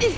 はい。